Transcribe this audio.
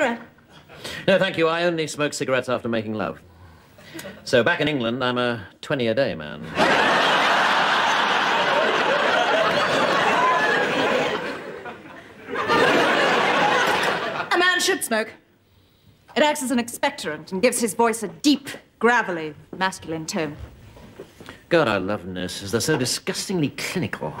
cigarette? No, thank you. I only smoke cigarettes after making love. So back in England, I'm a 20 a day man. A man should smoke. It acts as an expectorant and gives his voice a deep, gravelly, masculine tone. God, I love nurses. They're so disgustingly clinical.